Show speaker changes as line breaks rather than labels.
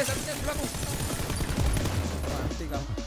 Eh,
satu dia di